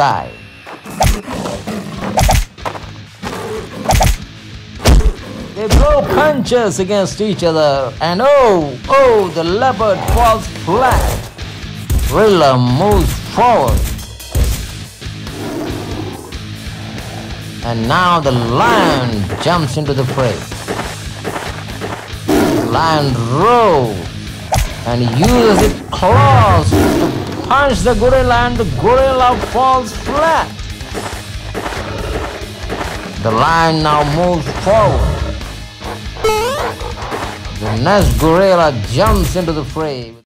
They blow punches against each other, and oh, oh, the leopard falls flat. Rilla moves forward. And now the lion jumps into the fray. Lion roars and uses its claws to punch the gorilla and the gorilla falls flat. The lion now moves forward. The next gorilla jumps into the fray.